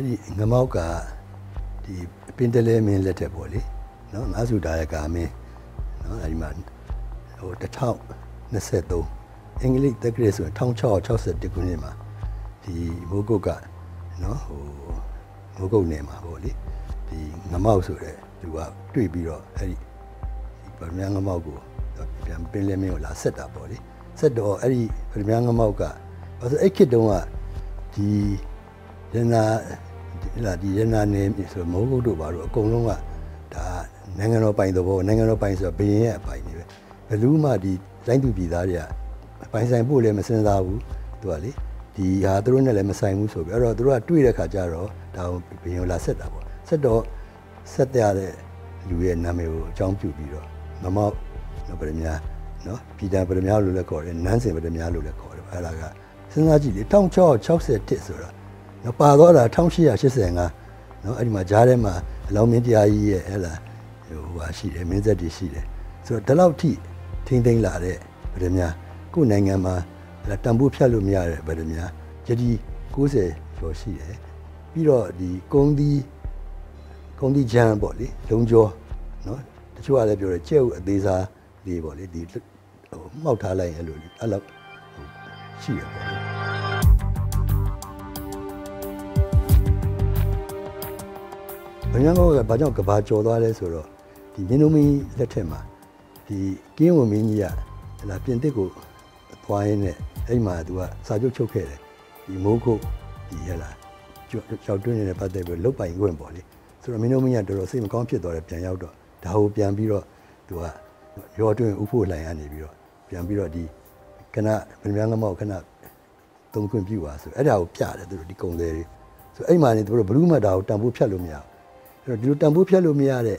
အဲ့ဒီငမောက်ကဒီပင်တလဲမင်းလက်ထက်ပေါ့လေနော်ငါးစုဒါရကာမင်းနော်အဲ့ဒီမှာဟို1023အင်္ဂလိပ်တက္ကရာဆိုရင်1661ခုနှစ်မှာဒီမိုးကုတ်ကနော်ဟိုမိုးကုတ်နယ်မှာပေါ့လေဒီငမောက်ဆိုတဲ့သူကတွေ့ပြီးတော့အဲ့ဒီဗမာငမောက်ကိုပြန်ပင်လဲမင်းကိုလာဆက်တာပေါ့လေဆက်တော့အဲ့ဒီဗမာငမောက်ကဘာလို့အဲ့ခေတ်တုန်းကဒီရနာ လာဒီရနာနေပြီဆိုတော့မိုးကုတ်တို့ဘာလို့အကုန်လုံးကဒါနိုင်ငံတော်ပိုင်သဘောနိုင်ငံတော်ပိုင်ဆိုတော့ဘရင်ရဲ့အပိုင်တွေပဲဘလူးမှဒီတိုင်းသူပြည်သားတွေကအပိုင်ဆိုင်ဖို့လည်းမစင်စားဘူးသူကလေဒီဟာသူတို့နဲ့လည်းမဆိုင်ဘူးဆိုပြီးအဲ့တော့သူတို့ကတွေ့တဲ့ခါကျတော့ဒါဘရင်လာဆက်တာပေါ့ဆက်တော့ဆက်တရတဲ့လူရဲ့နာမည်ကိုအကြောင်းပြုပြီးတော့မမောက်နော်ဗရမညာနော်ပြည်တံဗရမညာလို့လည်းခေါ်တယ်နန်းစင်ဗရမညာလို့လည်းခေါ်တယ်အဲ့ဒါကစဉ်းစားကြည့်လေ1661ဆိုတာ နော်ပါတော့တာ1885နော်အဲ့ဒီမှာဂျားထဲမှာအလောင်းမင်းတရားကြီးရဲ့ဟဲ့လားဟိုဟာရှိတယ်မင်းဆက်တွေရှိတယ်ဆိုတော့ဒီလောက်ထိထိမ့်သိမ့်လာတဲ့ဗရမ ्या ကိုယ်နိုင်ငံမှာတန်ဖိုးဖြတ်လို့မရတဲ့ဗရမ ्या ယတိ90ကျော်ရှိတယ်ပြီးတော့ဒီကုန်းသီးကုန်းသီးချမ်းပေါ့လေလုံကျော်နော်တချို့ကလည်းပြောတယ်ကြဲ့ဥအသေးစားလေးပေါ့လေဒီဟိုမှောက်ထားလိုက်ရင်အဲ့လိုအဲ့လောက်ရှိရပေါ့ လေဘယ် ኛ ကဘာကြောင့်ကဘာကြော်သွားလဲဆိုတော့ဒီမင်းတို့မင်းလက်ထက်မှာဒီကင်းဝင်မင်းကြီးကဟလာပြင်တစ်ကိုသွားရင်းနဲ့အဲ့မှာသူကစာချုပ်ချုပ်ခဲ့တယ်ဒီမိုးခုတ်ဒီဟလာကြောက်တွင်းနေတဲ့ပတ်သက်ပြီးလုတ်ပိုင်ခွင့်ပေါ့လေဆိုတော့မင်းတို့မင်းကတော်တော်စိတ်မကောင်းဖြစ်သွားတယ်ပြန်ရောက်တော့ဒါကိုပြန်ပြီးတော့သူကရောတွင်းဥဖို့လှိုင်ရနေပြီးတော့ပြန်ပြီးတော့ဒီခဏဗမာငမောက်ခဏသုံးခွင့်ပြုပါဆိုအဲ့ဒါကိုပြတယ်သူတို့ဒီကုံသေးတွေဆိုအဲ့မှာနေသူတို့ဘလူးမတ်တာကိုတန်ဖိုးဖြတ်လို့မရဘူး အဲ့တော့ဒီလိုတန်ဖိုးဖြတ်လို့မရတဲ့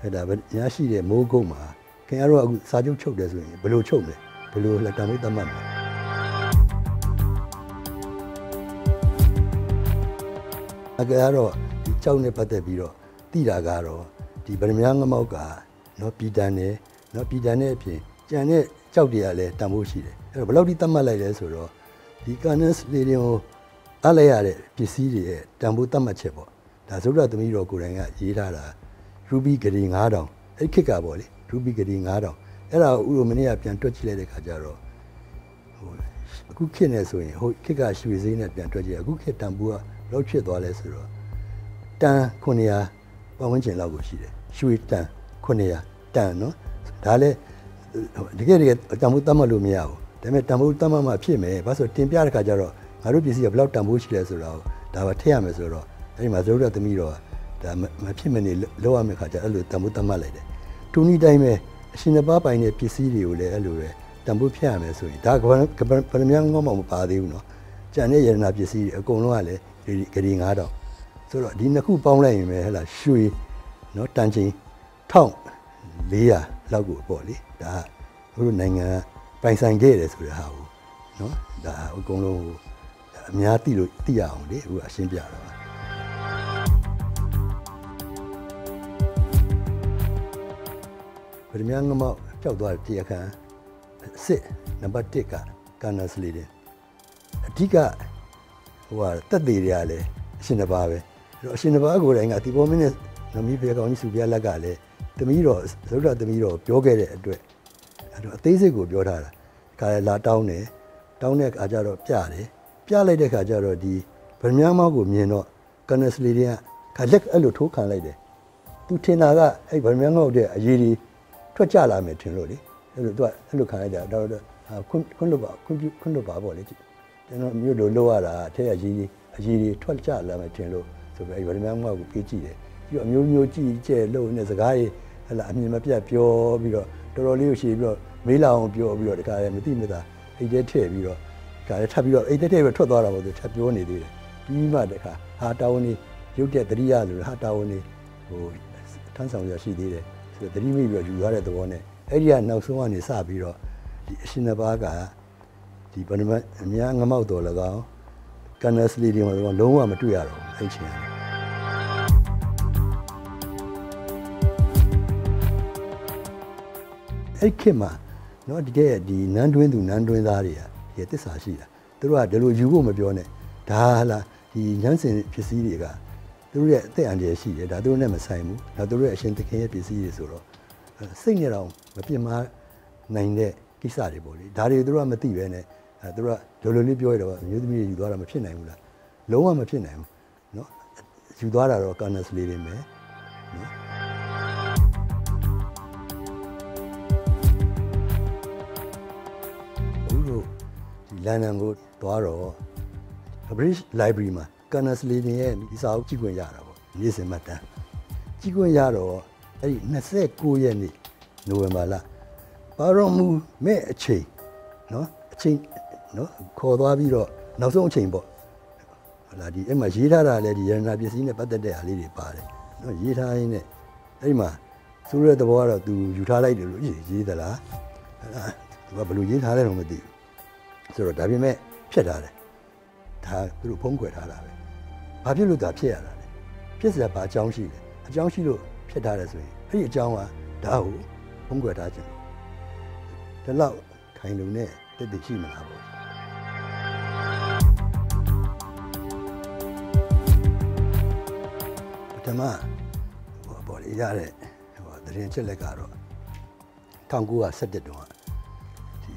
အဲ့ဒါရရှိတဲ့မိုးကုတ်မှာခင်ဗျားတို့အခုစာချုပ်ချုပ်တယ်ဆိုရင်ဘယ်လိုချုပ်လဲဘယ်လိုလက်တံမိုးသတ်မှတ်မလဲအကြတော့ဒီကြောက်နဲ့ပတ်သက်ပြီးတော့တိတာကတော့ဒီဗရမ ्या ငမောက်ကနော်ပြည်တန်နဲ့နော်ပြည်တန်နဲ့အပြင်ကြံတဲ့ကြောက်တွေကလည်းတန်ဖိုးရှိတယ်အဲ့တော့ဘယ်လောက်ထိသတ်မှတ်လိုက်လဲဆိုတော့ဒီကန်နစ်လေဒီယိုအားလိုက်ရတဲ့ပစ္စည်းတွေရဲ့တန်ဖိုးသတ်မှတ်ချက်ပေါ့ ဒါသုဒ္ဓသမီးတော်ကိုယ်တိုင်ကရေးထားတာရူဘီဂရီ9000အဲ့ခစ်ကပေါ့လေရူဘီဂရီ9000အဲ့ဒါကိုဥရောမနေ့ကပြန်တွက်ကြည့်လိုက်တဲ့ခါကျတော့ဟိုအခုခစ်နေဆိုရင်ဟိုခစ်ကရွှေစည်းနဲ့ပြန်တွက်ကြည့်အခုခစ်တန်ဖိုးကလောက်ဖြစ်သွားလဲဆိုတော့တန်900ပတ်ဝန်းကျင်လောက်ကိုရှိတယ်ရွှေတန်900တန်နော်ဒါလည်းတကယ်တကယ်တန်ဖိုးတတ်မှတ်လို့မရဘူးဒါပေမဲ့တန်ဖိုးတတ်မှတ်မှဖြစ်မယ်ဘာလို့တင်ပြတဲ့ခါကျတော့ငါတို့ပစ္စည်းကဘယ်လောက်တန်ဖိုးရှိလဲဆိုတော့ဒါပါထည့်ရမယ်ဆိုတော့ အဲ့မှာသရုပ်ရသမီးတော်ဒါမဖြစ်မနေလောက်ရမယ့်ခါကျအဲ့လိုတန်ဖိုးတတ်မှတ်လိုက်တယ်။တူနီတိုင်းပဲအရှင်တစ်ပါးပိုင်တဲ့ပစ္စည်းတွေကိုလည်းအဲ့လိုပဲတန်ဖိုးဖြတ်ရမယ်ဆိုရင်ဒါကဗရမယံငေါ့မှမပါသေးဘူးနော်။ကျန်တဲ့ယရနာပစ္စည်းတွေအကုန်လုံးကလည်းဂရီ9000ဆိုတော့ဒီနှစ်ခုပေါင်းလိုက်ရင်ပဲဟဲ့လားရွှေနော်တန်ချင်း1400လောက်ကိုပေါ့လေဒါကတို့နိုင်ငံပိုင်ဆိုင်ခဲ့တယ်ဆိုတဲ့ဟာကိုနော်ဒါအကုန်လုံးအများသိလို့သိရအောင်လေအခုအရှင်းပြတာပါ ဗရမ ्या ငမောက်ပျောက်သွားတဲ့တရားခံစစ်နံပါတ်1ကကန်နစလီတယ်အဓိကဟိုဟာတက်သေးတွေကလည်းအရှင်တစ်ပါးပဲအဲ့တော့အရှင်တစ်ပါးကိုယ်တိုင်ကဒီပေါ်မင်းနဲ့နမီးဖေကောင်ကြီးစုပြလက်ကလည်းတမီးတော်သရုပ်တော်တမီးတော်ပြောခဲ့တဲ့အတွက်အဲ့တော့အသေးစိတ်ကိုပြောထားတာခါလာတောင်းတယ်တောင်းတဲ့အခါကျတော့ပြတယ်ပြလိုက်တဲ့အခါကျတော့ဒီဗမာမောက်ကိုမြင်တော့ကန်နစလီတွေကခါလက်အဲ့လိုထိုးခံလိုက်တယ်သူထင်တာကအဲ့ဗမာမောက်တဲ့အရေးကြီး ထွက်ကြလာမယ်ထင်လို့လေအဲ့လိုသူကအဲ့လိုခံလိုက်တာတော့ခွန်းခွန်းလို့ပါခွန်းခွန်းလို့ပါပေါ့လေကျွန်တော်မြို့လိုလောက်ရတာအထက်အရေးကြီးအရေးကြီးထွက်ကြလာမယ်ထင်လို့ဆိုပြီးအဲ့ဗမာမောက်ကိုပြေးကြည့်တယ်ပြီးတော့အမျိုးမျိုးကြည့်ကျဲလို့နဲ့စကားရေးဟလာအမြင်မပြတ်ပြောပြီးတော့တော်တော်လေးကိုရှည်ပြီးတော့မေးလာအောင်ပြောပြီးတော့တခါလည်းမသိမသာအိတ်ထဲထည့်ပြီးတော့တခါလည်းထပ်ပြီးတော့အိတ်ထဲထည့်ပြီးထွက်သွားတာပေါ့သူထပ်ပြောနေသေးတယ်ပြီးမှတခါဟာတာဝန်နေရုပ်တဲ့တတိယလို့ဟာတာဝန်နေဟိုထမ်းဆောင်ရရှိသေးတယ် ဆိုတော့တတိမိပြီးတော့ယူရတဲ့သဘောနဲ့အဲ့ဒီကနောက်ဆုံးကနေစပြီးတော့ဒီအရှင်နှစ်ပါးကဒီဗနမအများငမောက်တော်၎င်းကန်နစလီဒီမှာလုံးဝမတွေ့ရတော့အဲ့ချင်းအဲ့ခေတ်မှာเนาะဒီကဲဒီနန်းတွင်းသူနန်းတွင်းသားတွေကဒီတစ္ဆာရှိတာသူတို့ကဒီလိုယူဖို့မပြောနဲ့ဒါဟလား ဒီညမ်းစင်ပစ္စည်းတွေက သူတို့ရဲ့အသက်အန္တရာယ်ရှိတယ်ဒါသူတို့နဲ့မဆိုင်ဘူးဒါသူတို့ရဲ့အရှင်သခင်ရဲ့ပစ္စည်းတွေဆိုတော့စိတ်နဲ့တော့မပြင်းမနိုင်တဲ့ကိစ္စတွေပေါ့လေဒါတွေသူတို့ကမသိပဲနဲ့အဲသူတို့ကလိုလိုလေးပြောရတော့မျိုးသမီးတွေယူသွားတာမဖြစ်နိုင်ဘူးလားလုံးဝမဖြစ်နိုင်ဘူးเนาะယူသွားတာတော့ canvas လေးတွေမယ်เนาะဘူးတို့ဒီလန်ဒန်ကိုသွားတော့ British Library မှာ Canus Lane ရဲ့ဒီစာအုပ်ကြည့်ခွင့်ရတာပေါ့နေ့စဉ်မှတ်တမ်းကြည့်ခွင့်ရတော့အဲ့ဒီ29ရက်နေ့နိုဝင်ဘာလပါရောမူမဲ့အချိန်နော်အချိန်နော်ခေါ်သွားပြီးတော့နောက်ဆုံးအချိန်ပေါ့ဟလာဒီအဲ့မှာရေးထားတာလည်းဒီရဏပစ္စည်းနဲ့ပတ်သက်တဲ့အားလေးတွေပါတယ်နော်ရေးထားရင်းနဲ့အဲ့ဒီမှာဆိုရတဲ့သဘောကတော့ तू ယူထားလိုက်တယ်လို့ရေးသလားအဲ့ဒါ तू ကဘယ်လိုရေးထားလဲတော့မသိဘူးဆိုတော့ဒါပေမဲ့ဖြတ်ထားတယ်ဒါသူတို့ဖုံးကွယ်ထားတာပဲ ဘာဖြစ်လို့ဒါဖြစ်ရတာလဲဖြစ်စရာဘာအကြောင်းရှိလဲအကြောင်းရှိလို့ဖြစ်ထားတယ်ဆိုရင်အဲ့ဒီအကြောင်းကဒါကိုဖုံးကွယ်ထားခြင်းဒီလောက်ခိုင်လုံနဲ့တက်တည်ရှိမလားပေါ့ပထမဟိုပေါ်ရတဲ့ဟိုတရင်ချက်လက်ကတော့1917တုန်းကဒီ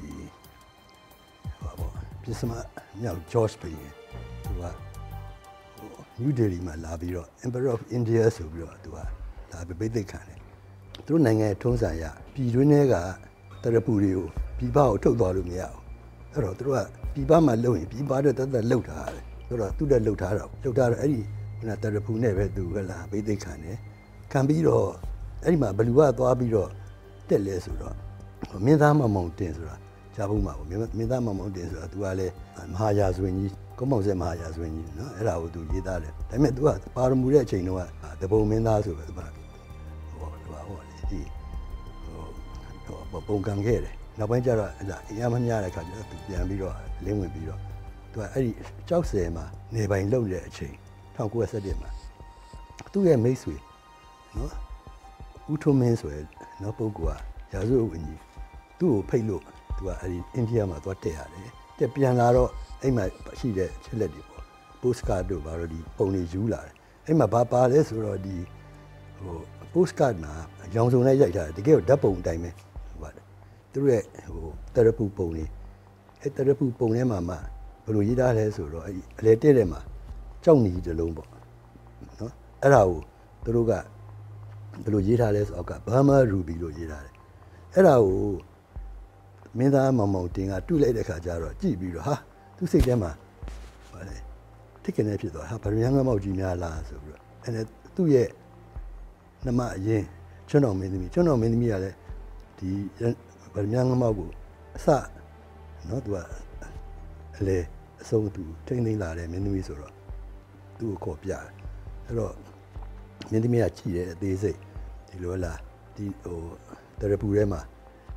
ဟိုပေါ့ပြစ်စမမြောက် George ဘီသူကဟို New Delhi မှာလာပြီးတော့ Emperor of India ဆိုပြီးတော့သူကလာပြီးပိတ်သိက်ခံတယ်သူတို့နိုင်ငံထုံးစံရပြည်တွင်းထဲကတရပူတွေကိုပြည်ပကိုထုတ်သွားလို့မရဘူးအဲ့တော့သူတို့ကပြည်ပမှာလုံရင်ပြည်ပတဲ့တသက်လှုပ်ထားတယ်ဆိုတော့သူ့တက်လှုပ်ထားတော့လှုပ်ထားတော့အဲ့ဒီခုနတရပူနဲ့ပဲသူကလာပိတ်သိက်ခံတယ်ခံပြီးတော့အဲ့ဒီမှာဘလူကသွားပြီးတော့တက်လဲဆိုတော့မင်းသားမမောင်တင်ဆိုတာကြားဖို့မှာပေါ့မင်းသားမမောင်တင်ဆိုတာ तू ကလည်းမဟာယာဇဝင်ကြီး ကုန်းမောင်ဆက်မဟာယာဇဝင်ကြီးနော်အဲ့ဒါကို तू ရေးသားတယ်ဒါပေမဲ့ तू ကပါရမူတဲ့အချိန်တုန်းကတပုံမင်းသားဆိုပဲ तू ကဟိုဟိုဟိုလေဒီဟိုဟိုပုံကံခဲ့တယ်နောက်ပိုင်းကျတော့အဲ့ဒါအရင်မများတဲ့ခါကျတော့ तू ပြန်ပြီးတော့လင်းဝင်ပြီးတော့ तू ကအဲ့ဒီကြောက်စဲမှာနေပိုင်လုပ်တဲ့အချိန်1917မှာသူ့ရဲ့မိတ်ဆွေနော်ဦးထုံးမင်းဆိုရယ်နော်ပုဂ္ဂိုလ်ကရာဇဝတ်ဝင်ကြီးသူ့ကိုဖိတ်လို့သူကအဲဒီအိန္ဒိယမှာသွားတက်ရတယ်တက်ပြန်လာတော့ အဲ့မှာရှိတဲ့ချက်လက်တွေပေါ့ပို့စကတ်တို့ဘာလို့ဒီပုံတွေယူလာတယ်အဲ့မှာဘာပါလဲဆိုတော့ဒီဟိုပို့စကတ်မှာရောင်စုံနဲ့ရိုက်ထားတယ်တကယ်တော့ဓာတ်ပုံအတိုင်းပဲဟုတ်ပါတယ်သူတို့ရဲ့ဟိုတရပူပုံတွေအဲ့တရပူပုံထဲမှာမှဘယ်လိုရေးထားလဲဆိုတော့အဲ့အလေတဲ့တဲ့မှာကြောက်နေတလုံးပေါ့နော်အဲ့ဒါကိုသူတို့ကဘယ်လိုရေးထားလဲဆိုတော့ကဘာမာရူဘီလို့ရေးထားတယ်အဲ့ဒါကိုမင်းသားမောင်မောင်တင်ကတွေ့လိုက်တဲ့ခါကျတော့ကြည့်ပြီးတော့ဟာ သူစိတ်ထဲမှာဟောလေထိကနေဖြစ်သွားဟာဗရယံငမောက်ကြီးများလားဆိုပြီးတော့အဲ့ဒါသူ့ရဲ့နမအရင်ကျွန်းတော်မင်းသမီးကျွန်းတော်မင်းသမီးကလည်းဒီဗရယံငမောက်ကိုအစနော်သူကအလေအဆုံးသူထိမ့်သိမ်းလာတဲ့မင်းသမီးဆိုတော့သူ့ကိုခေါ်ပြတယ်အဲ့တော့မင်းသမီးကကြည့်တယ်အသေးစိတ်ဒီလိုလားဒီဟိုတရပူထဲမှာ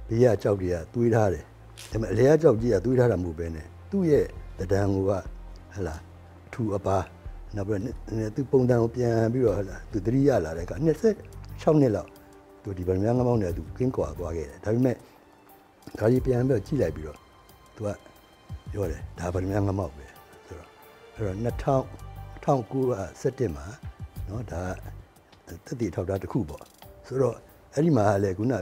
ဘေးကကြောက်တွေကတွေးထားတယ်ဒါပေမဲ့အလေကကြောက်ကြီးကတွေးထားတာမဟုတ်ပဲနဲ့ သူ့ရဲ့တဒံကိုကဟလာထူအပါနောက်ပြီးတော့သူပုံတန်ကိုပြန်ပြီးတော့ဟလာသူတတိယလာတဲ့က26နှစ်လောက်သူဒီဗမာငမောင်းနဲ့သူကင်းကွာသွားခဲ့တယ်ဒါပေမဲ့ဒါကြီးပြန်ပြီးတော့ကြည့်လိုက်ပြီးတော့သူကပြောတယ်ဒါဗမာငမောက်ပဲဆိုတော့အဲ့တော့2000 1917မှာเนาะဒါတက်တည်ထောက်တာတစ်ခုပေါ့ဆိုတော့အဲ့ဒီမှာလည်းခုန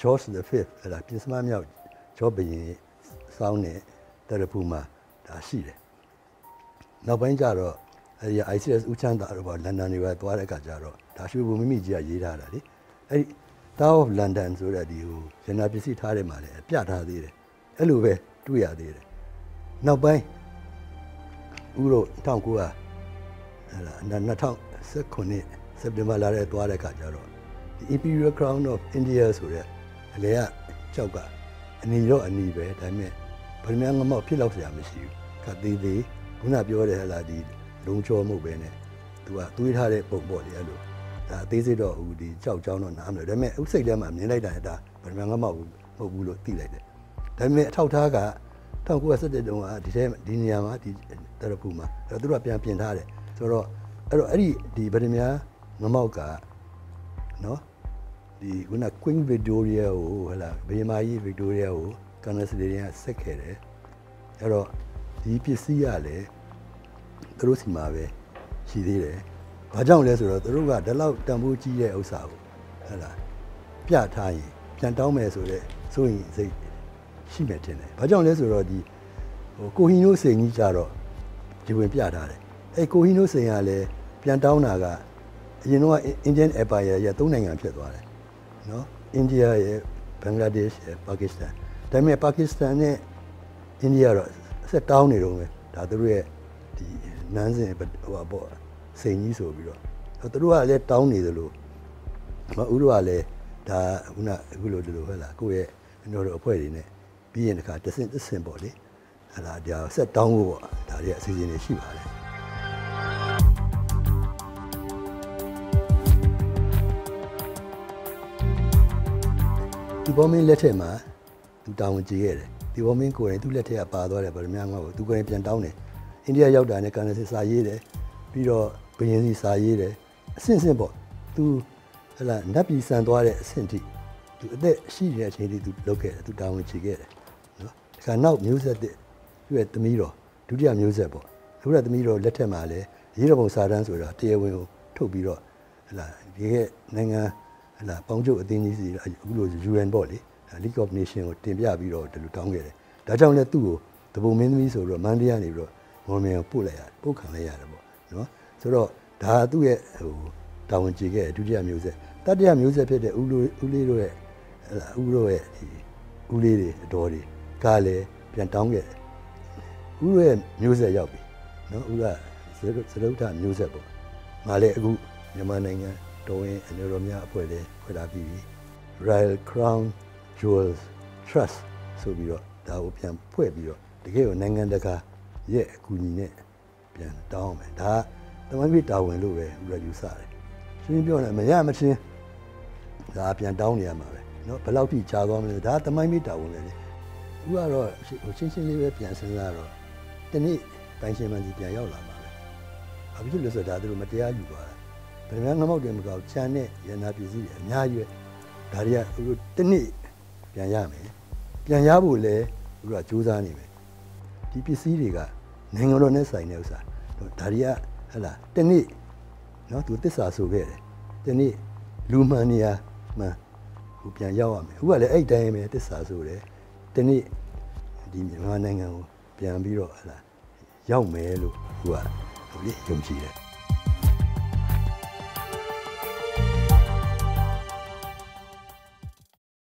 George the 5အဲ့ဒါပြင်စမမြောက်ဂျောဘရင်စောင်းတဲ့ တရဖူမှာဒါရှိတယ်နောက်ပိုင်းကျတော့အဲ့ဒီ ICS ဦးချမ်းသာတော့လန်ဒန်တွေပဲသွားတဲ့အခါကျတော့ဒါရွှေဘုံမိမိကြီးကရေးထားတာလေအဲ့ဒီ Tower of London ဆိုတဲ့ဒီဟိုရန်နာပစ္စည်းထားတဲ့မှာလည်းပြထားသေးတယ်အဲ့လိုပဲတွေ့ရသေးတယ်နောက်ပိုင်းဦးတို့1900ဟဲ့လား2019စက်တင်ဘာလထဲသွားတဲ့အခါကျတော့ဒီ Imperial Crown of India ဆိုတဲ့အလေကကြောက်ကအနီတော့အနီပဲဒါပေမဲ့ ဗမာငမောက်ဖြစ်လောက်စရာမရှိဘူးခတ်သေးသေးခုနပြောတဲ့ဟလာဒီလုံချောမှုပဲနဲ့သူကတွေးထားတဲ့ပုံပေါ့လေအဲ့လိုဒါအသေးစိတ်တော့ဟိုဒီကြောက်ကြောင်းတော့နားမလဲဒါပေမဲ့ဥစိတ်ထဲမှာမြင်လိုက်တာဒါဗမာငမောက်မဟုတ်ဘူးလို့သိလိုက်တယ်ဒါပေမဲ့အထောက်ထားက1917တုန်းကဒီထဲဒီနေရာမှာဒီတရဖူမှာအဲ့တော့သူတို့ကပြန်ပြင်ထားတယ်ဆိုတော့အဲ့တော့အဲ့ဒီဒီဗမာငမောက်ကနော်ဒီခုန Queen Victoria ကိုဟလာဘယ်မာကြီး Victoria ကို ကန်နစဒေရီကဆက်ခဲ့တယ်အဲ့တော့ဒီပစ္စည်းကလည်းတသူတို့စီမှာပဲရှိသေးတယ်ဘာကြောင့်လဲဆိုတော့သူတို့ကဒီလောက်တန်ဖိုးကြီးတဲ့ဥစ္စာကိုဟဲ့လားပြထားရင်ပြန်တောင်းမယ်ဆိုတော့ဆိုရင်စိတ်ရှိမယ်ထင်တယ်ဘာကြောင့်လဲဆိုတော့ဒီဟိုကိုဟီနိုစိန်ကြီးကြတော့ဒီဝင်ပြထားတယ်အဲကိုဟီနိုစိန်ကလည်းပြန်တောင်းတာကအရင်တော့ Indian Empire ရဲ့သုံးနိုင်ငံဖြစ်သွားတယ်နော်အိန္ဒိယရဲ့ဘင်္ဂလားဒေ့ရှ်ရဲ့ပါကစ္စတန် ဒါပေမဲ့ပါကစ္စတန်နဲ့အိန္ဒိယတော့ဆက်တောင်းနေတော့မယ်ဒါသူတို့ရဲ့ဒီနန်းစဉ်ဟိုပါပေါ့စိန်ကြီးဆိုပြီးတော့သူတို့ကလည်းတောင်းနေတယ်လို့မဦးတို့ကလည်းဒါခုနအခုလိုဒီလိုဟဲ့လားကိုယ့်ရဲ့ကျွန်တော်တို့အဖွဲ့တွေနဲ့ပြီးရင်တခါတဆင့်တဆင့်ပေါ့လေဟဲ့လားဒါဆက်တောင်းဖို့ပေါ့ဒါတွေအစီအစဉ်တွေရှိပါတယ်ဒီဘောမင်းလက်ထက်မှာ သူတာဝန်ကြီးခဲ့တယ်ဒီဘောမင်းကိုယ်တိုင်သူ့လက်ထက်ကပါသွားတယ်ဗမာငါ့ကိုသူကိုယ်တိုင်ပြန်တောင်းတယ်အိန္ဒိယရောက်တာနဲ့ကန်နစစ်စာရေးတယ်ပြီးတော့ဘယင်းစီစာရေးတယ်အဆင့်ဆင့်ပေါ့သူဟလာနတ်ပြည်ဆန်သွားတဲ့အဆင့်ထိသူအသက်ရှိတဲ့အချိန်ထိသူလုပ်ခဲ့တယ်သူတာဝန်ချေခဲ့တယ်နော်ဒီကနောက်မျိုးဆက်တဲ့သူ့ရဲ့သမီးတော်ဒုတိယမျိုးဆက်ပေါ့ဒုတိယသမီးတော်လက်ထက်မှာလည်းရေးတော်ပုံစာတန်းဆိုတာတရားဝင်ကိုထုတ်ပြီးတော့ဟလာဒီကနိုင်ငံဟလာပေါင်းချုပ်အသင်းကြီးစီအခုလို UN ပေါ့လေ League of Nation ကိုတင်ပြပြီးတော့ဒီလိုတောင်းခဲ့တယ်ဒါကြောင့်လည်းသူ့ကိုတပုံမင်းသမီးဆိုတော့မန္တလေးကနေပြီးတော့မော်မင်ကိုပို့လိုက်ရတယ်ပို့ခံလိုက်ရတယ်ပေါ့နော်ဆိုတော့ဒါသူ့ရဲ့ဟိုတာဝန်ကျေခဲ့ဒုတိယမျိုးဆက်တတိယမျိုးဆက်ဖြစ်တဲ့ဦးလိုဦးလေးတို့ရဲ့ဦးတို့ရဲ့ဒီဦးလေးတွေအတော်တွေကလည်းပြန်တောင်းခဲ့တယ်ဦးတို့ရဲ့မျိုးဆက်ရောက်ပြီနော်ဦးကစရုပ်ထမျိုးဆက်ပေါ့ငါလည်းအခုမြန်မာနိုင်ငံတော်ဝင်အမျိုးတော်များအဖွဲ့တွေဖွဲ့ထားပြီးပြီ Royal Crown Jewels Trust ဆိုပြီးတော့ဒါကိုပြန်ဖွဲ့ပြီးတော့တကယ်ကိုနိုင်ငံတကာရဲ့အကူအညီနဲ့ပြန်တောင်းမယ်ဒါကတမန်ပြတာဝန်လို့ပဲဥရယူဆတယ်ရှင်းပြောတယ်မရမချင်းဒါပြန်တောင်းနေရမှာပဲเนาะဘယ်လောက်ထိကြာသွားမလဲဒါတမန်ပြတာဝန်ပဲလေဥကတော့ရှင်းရှင်းလေးပဲပြန်စဉ်းစားတော့ဒီနေ့ပိုင်ရှင်မှန်စီပြန်ရောက်လာမှာပဲဘာဖြစ်လို့လဲဆိုတော့ဒါသူတို့မတရားယူသွားတာဗမာငမောက်တယ်မကောက်ချမ်းနဲ့ရနာပြည်စည်းအများကြီးပဲဒါတွေကသူတို့တနေ့ ပြန်ရမယ်ပြန်ရဖို့လဲသူတို့ကစူးစမ်းနေမယ်ဒီပစ္စည်းတွေကနိုင်ငံတော်နဲ့ဆိုင်တဲ့ဥစ္စာဒါတွေကဟဲ့လားတနေ့နော်သူတစ္ဆာဆိုခဲ့တယ်တနေ့လူမှန်နေရမှန်ဟိုပြန်ရောက်ရမယ်အခုကလည်းအဲ့တိုင်းပဲတစ္ဆာဆိုတယ်တနေ့ဒီမြန်မာနိုင်ငံကိုပြန်ပြီးတော့ဟဲ့လားရောက်မယ်လို့သူကဟိုလေယုံကြည်တယ်